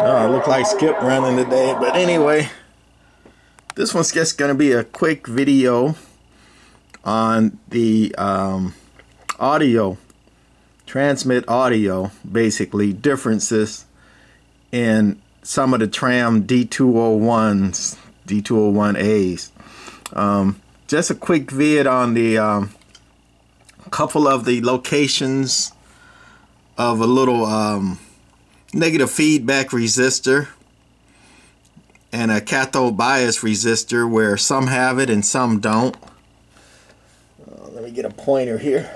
Uh, look like Skip running today, but anyway, this one's just going to be a quick video on the um, audio, transmit audio, basically differences in some of the Tram D201s, D201As. Um, just a quick vid on the um, couple of the locations of a little um, negative feedback resistor and a cathode bias resistor where some have it and some don't. Uh, let me get a pointer here.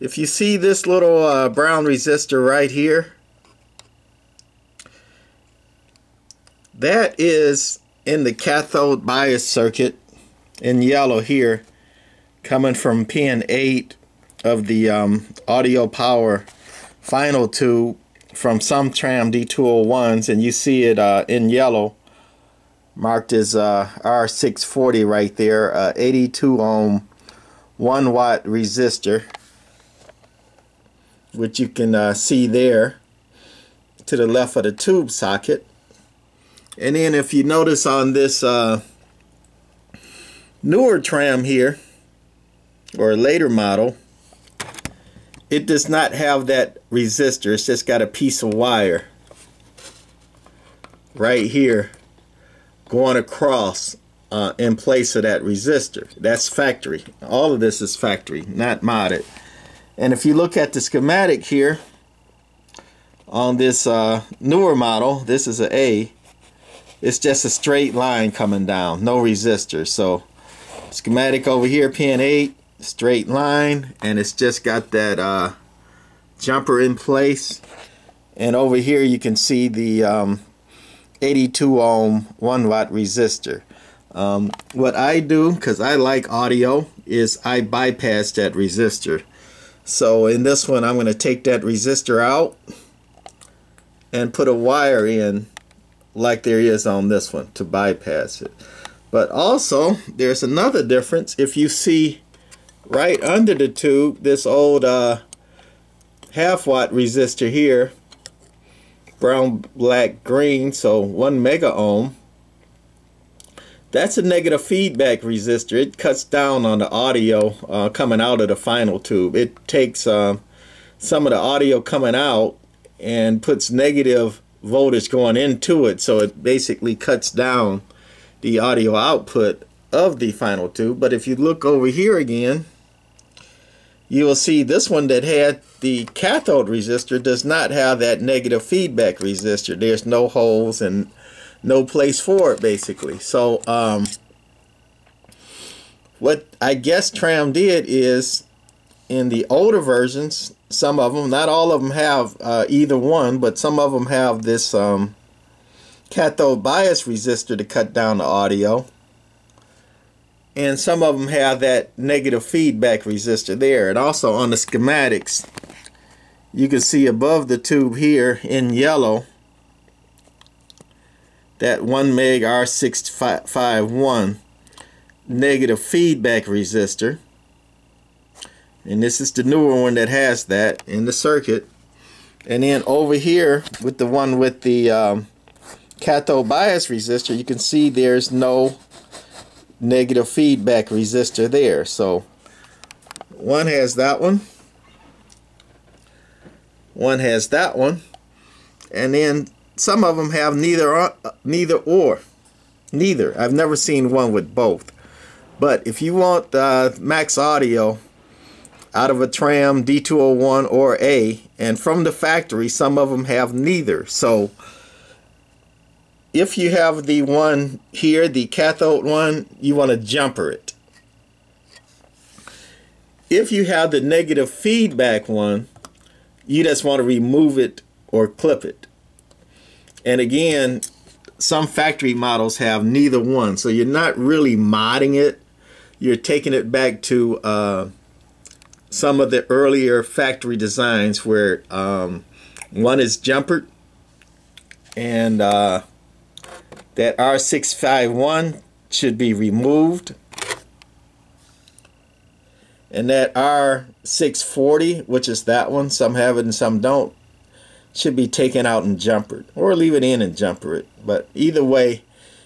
If you see this little uh, brown resistor right here, that is in the cathode bias circuit in yellow here coming from pin 8 of the um, audio power final tube from some tram D201s and you see it uh, in yellow. Marked as uh, R640 right there uh, 82 ohm 1 watt resistor which you can uh, see there to the left of the tube socket. And then if you notice on this uh, newer tram here or a later model, it does not have that resistor. It's just got a piece of wire right here going across uh, in place of that resistor. That's factory. All of this is factory, not modded. And if you look at the schematic here on this uh, newer model, this is an A, it's just a straight line coming down, no resistor. So schematic over here, pin 8, straight line and it's just got that uh, jumper in place. And over here you can see the um, 82 ohm 1 watt resistor. Um, what I do because I like audio is I bypass that resistor. So in this one I'm going to take that resistor out and put a wire in like there is on this one to bypass it. But also there's another difference. If you see right under the tube this old uh, half watt resistor here. Brown black green so one mega ohm. That's a negative feedback resistor. It cuts down on the audio uh, coming out of the final tube. It takes uh, some of the audio coming out and puts negative voltage going into it so it basically cuts down the audio output of the final tube. But if you look over here again you will see this one that had the cathode resistor does not have that negative feedback resistor. There's no holes and no place for it basically. So um, what I guess Tram did is in the older versions, some of them, not all of them have uh, either one, but some of them have this um, cathode bias resistor to cut down the audio and some of them have that negative feedback resistor there. And also on the schematics you can see above the tube here in yellow that 1 meg R651 negative feedback resistor. And this is the newer one that has that in the circuit. And then over here with the one with the um, cathode bias resistor you can see there's no negative feedback resistor there. So one has that one. One has that one. And then some of them have neither or, neither or. Neither. I've never seen one with both. But if you want uh, max audio out of a tram D201 or A and from the factory some of them have neither. So if you have the one here, the cathode one, you want to jumper it. If you have the negative feedback one, you just want to remove it or clip it. And again, some factory models have neither one. So you're not really modding it. You're taking it back to uh, some of the earlier factory designs where um, one is jumpered and uh, that R651 should be removed And that R640, which is that one, some have it and some don't, should be taken out and jumpered. Or leave it in and jumper it. But either way,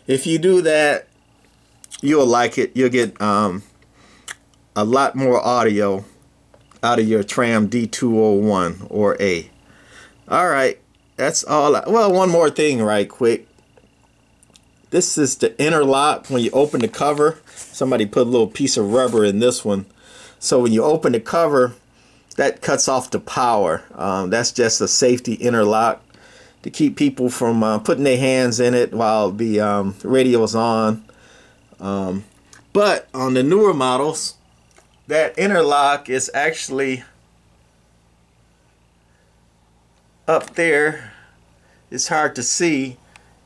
if you do that, you'll like it. You'll get um, a lot more audio out of your Tram D201 or A. Alright, that's all. I, well, one more thing right quick. This is the interlock. When you open the cover, somebody put a little piece of rubber in this one. So when you open the cover, that cuts off the power. Um, that's just a safety interlock to keep people from uh, putting their hands in it while the um, radio is on. Um, but on the newer models, that interlock is actually up there. It's hard to see.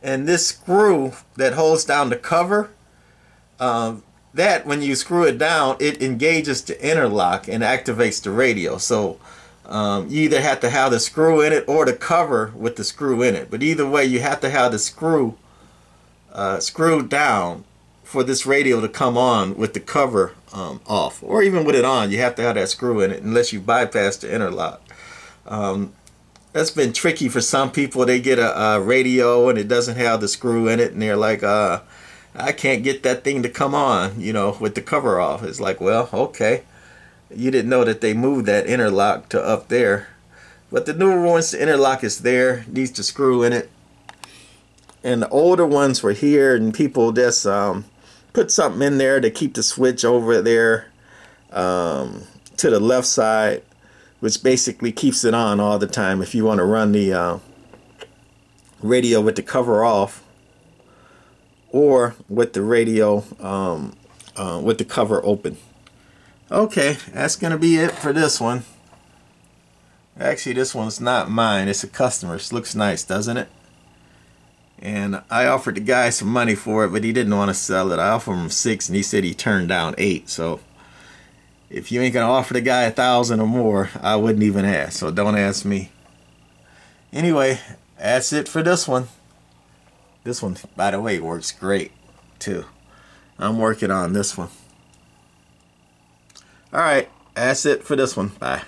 And this screw that holds down the cover, um, that when you screw it down, it engages the interlock and activates the radio. So um, you either have to have the screw in it or the cover with the screw in it. But either way, you have to have the screw uh, screwed down for this radio to come on with the cover um, off or even with it on you have to have that screw in it unless you bypass the interlock um, that's been tricky for some people. They get a, a, radio and it doesn't have the screw in it and they're like uh, I can't get that thing to come on you know with the cover off. It's like well okay. You didn't know that they moved that interlock to up there. But the newer ones the interlock is there needs to screw in it. And the older ones were here and people just um, put something in there to keep the switch over there um, to the left side which basically keeps it on all the time if you want to run the uh, radio with the cover off or with the radio um, uh, with the cover open okay that's gonna be it for this one actually this one's not mine it's a customer's looks nice doesn't it and I offered the guy some money for it, but he didn't want to sell it. I offered him six, and he said he turned down eight. So if you ain't gonna offer the guy a thousand or more, I wouldn't even ask. So don't ask me. Anyway, that's it for this one. This one, by the way, works great too. I'm working on this one. All right, that's it for this one. Bye.